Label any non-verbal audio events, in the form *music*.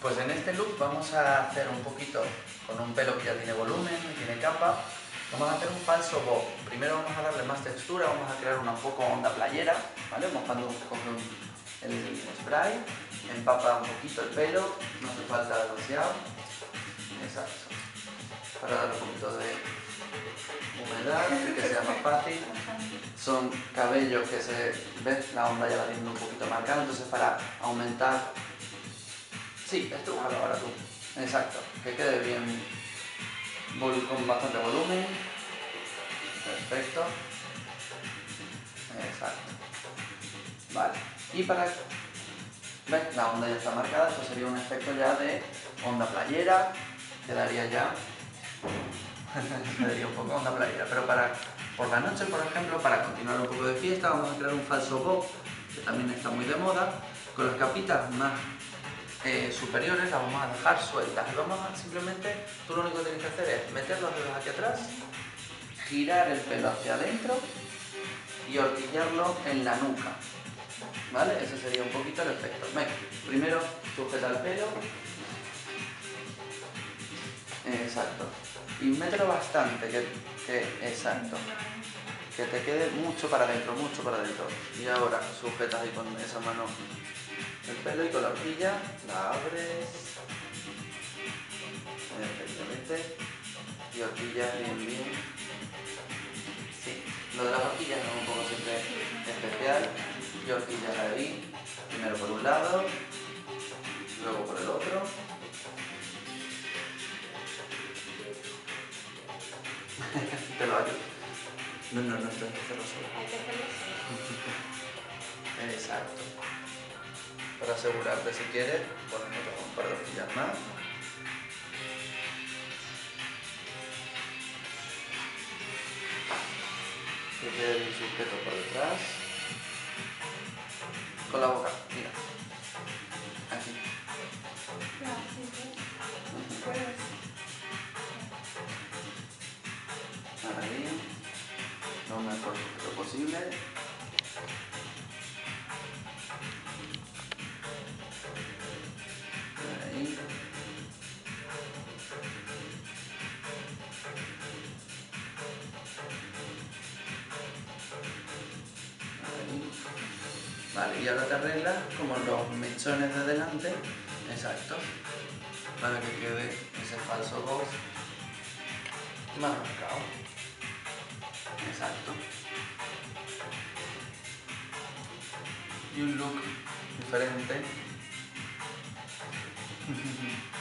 Pues en este look vamos a hacer un poquito, con un pelo que ya tiene volumen, tiene capa, vamos a hacer un falso bob. Primero vamos a darle más textura, vamos a crear una un poco onda playera, ¿vale? Mojando poco el spray, empapa un poquito el pelo, no hace falta demasiado. Exacto. Para darle un poquito de que sea más fácil. Son cabellos que se ve la onda ya la tiene un poquito marcada, entonces para aumentar Sí, estrujalo ahora tú. Exacto, que quede bien con bastante volumen. Perfecto. Exacto. Vale. Y para... ¿Ves? La onda ya está marcada, esto sería un efecto ya de onda playera. Quedaría ya... *laughs* quedaría un poco onda playera. Pero para por la noche, por ejemplo, para continuar un poco de fiesta, vamos a crear un falso bob, que también está muy de moda, con las capitas más eh, superiores las vamos a dejar sueltas y vamos a simplemente, tú lo único que tienes que hacer es meter los dedos aquí atrás, girar el pelo hacia adentro y horquillarlo en la nuca. ¿Vale? Ese sería un poquito el efecto. Primero sujeta el pelo. Exacto. Y mételo bastante, que, que, exacto. Que te quede mucho para adentro, mucho para adentro. Y ahora sujetas ahí con esa mano el pelo y con la horquilla la abres perfectamente y horquilla bien bien sí, lo de las horquillas es un poco siempre especial y horquillas ahí primero por un lado te lo ayudo no, no, no, esto hay que hacerlo solo *laughs* exacto para asegurarte si quieres, ponemos un par de horquillas más. Que quede bien sujeto por detrás. Con la boca, Lo mejor posible. Vale, y ahora te arreglas como los mechones de delante, exacto, para que quede ese falso voz más marcado. Exacto. Y un look diferente. *laughs*